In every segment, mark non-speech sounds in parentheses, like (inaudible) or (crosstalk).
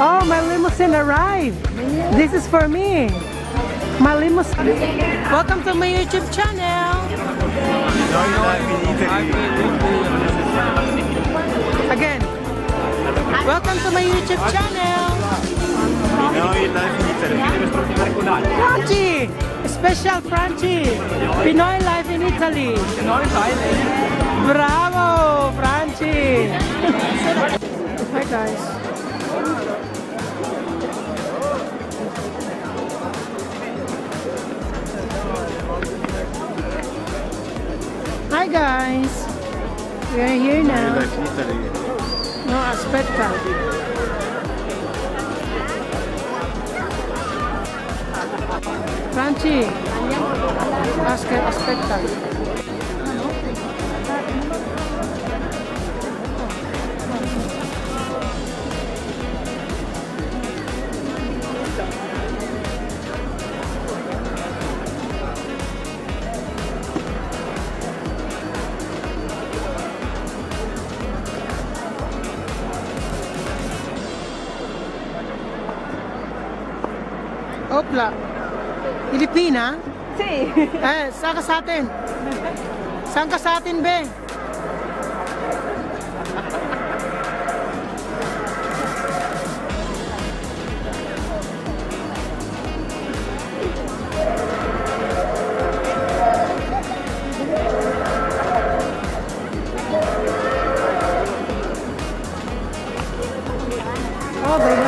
Oh, my limousine arrived. This is for me. My limousine. Welcome to my YouTube channel. Again. Welcome to my YouTube channel. Franchi! Special Franchi! Pinoy Life in Italy! Bravo! Franchi! (laughs) Hi guys. Hi guys! We are here now. No, aspetta. Franci, Aspetta, Opla. Pilipina? Sì. (laughs) Eh, saan ka sa atin? Saan ka sa atin, be? Oh, they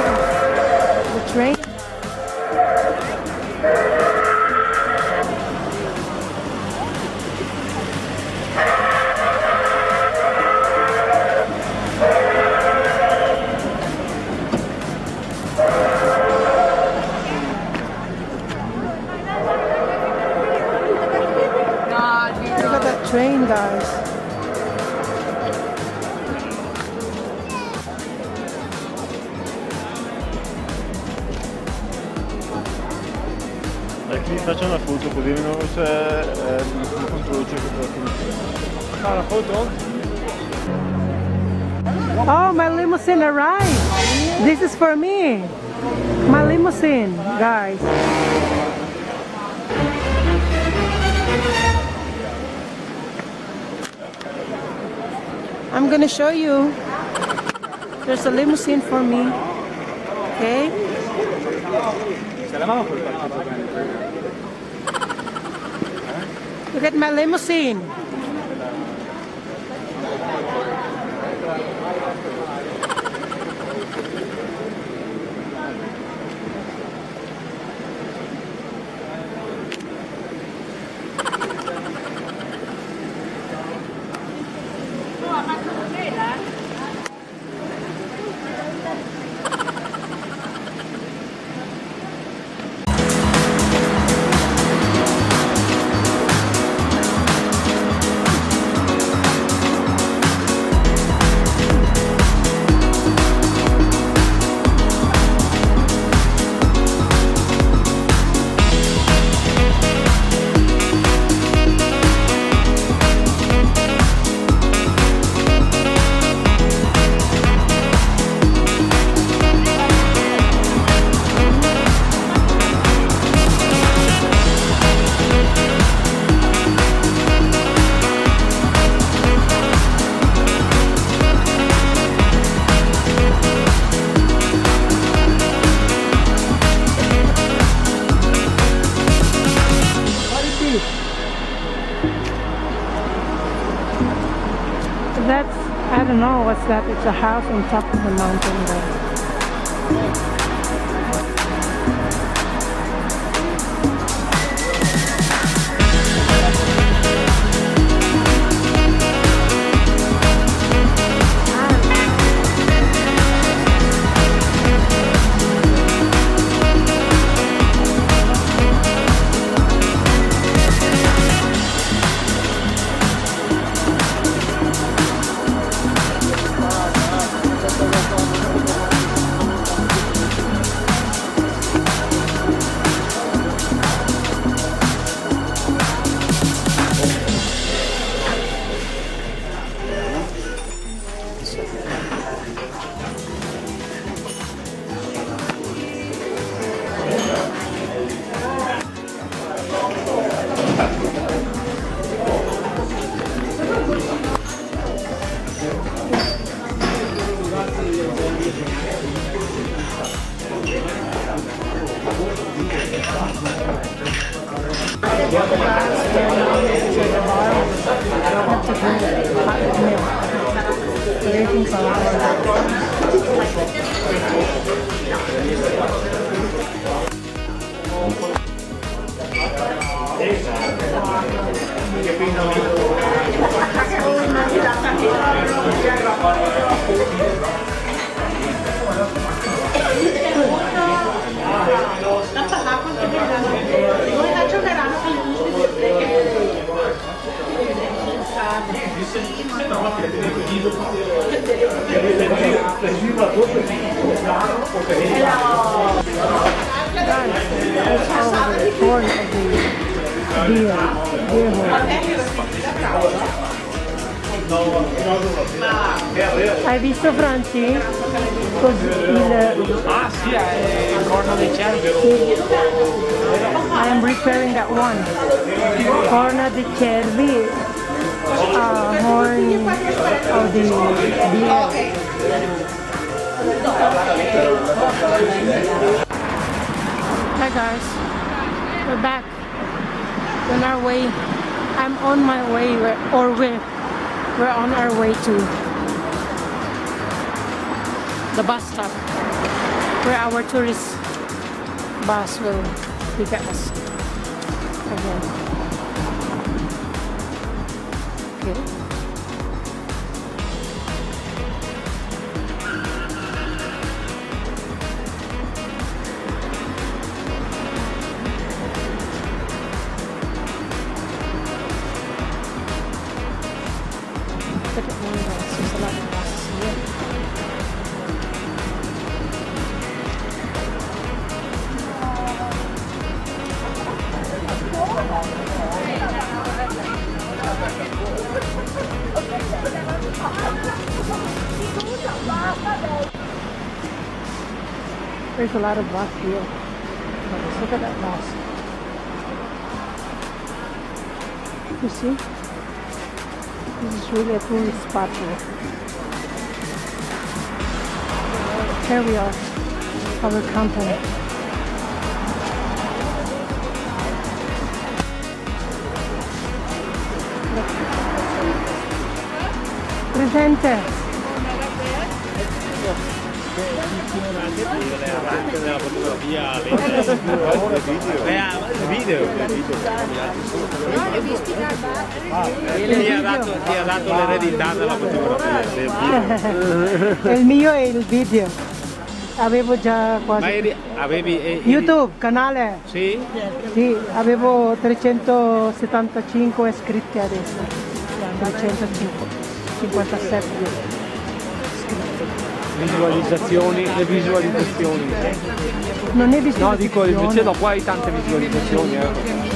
train, guys. Dai, qui faccio una foto così non c'è eh, il controllo Fa una foto? Oh, my limousine arrived. This is for me. My limousine, guys. I'm gonna show you. There's a limousine for me. Okay? Look at my limousine. That's, I don't know what's that. It's a house on top of the mountain there. Horn of the deer, deer horn. Hai visto Franci? Così il... Ah sì, è il corno. I am preparing that one. Corna di cervi, uh, horn of the. Hi guys, we're back. On our way, I'm on my way, or we're, we're on our way to the bus stop where our tourist bus will pick us again. Okay. There's a lot of bus here. Look at that moss. You see? This is really a tourist spot here. Here we are, our company. Presente. Anche nella fotografia, video. Ti ha dato, ti ha dato l'eredità della fotografia. Il mio è il video. Avevo già Ma quasi... eri, avevi... eri- YouTube, canale. Sì? Sì, avevo 375 iscritti adesso. 357 Visualizzazioni, le visualizzazioni. Non è visto No, dico invece dopo hai tante visualizzazioni. Eh.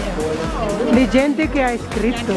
di gente che ha iscritto.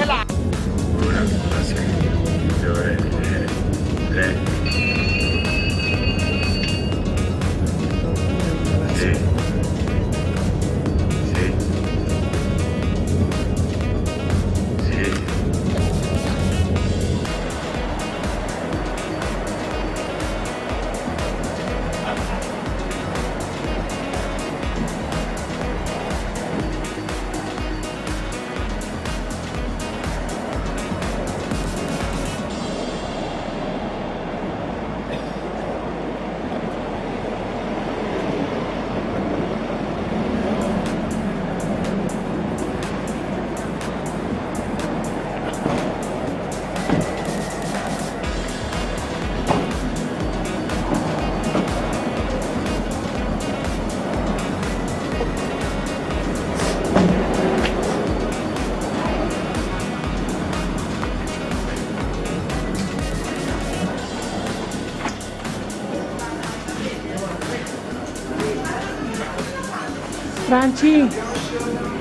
Franci,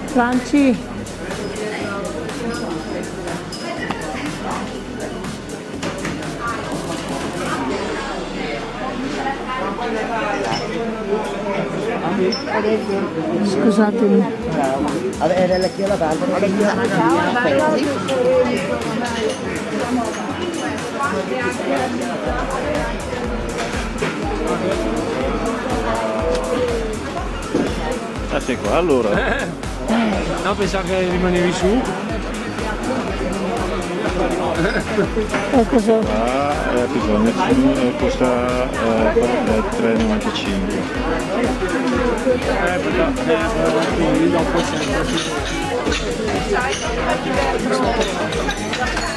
Franci. Scusatemi. Era la chiola Barbara. Ciao, sei qua allora. No, pensavo che rimanevi su. E cosa? Qua eh, bisogna, eh, costa eh, eh, 3,95. Eh, però, eh, dopo sempre.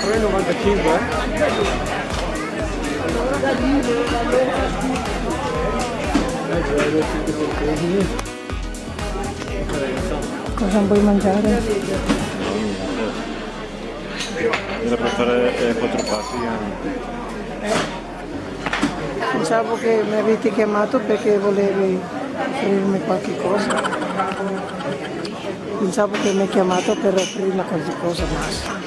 3,95 eh? Cosa vuoi mangiare? Era per fare eh, quattro passi. eh. Pensavo che mi avete chiamato perché volevi offrirmi qualche cosa. Pensavo che mi hai chiamato per offrirmi qualche cosa, ma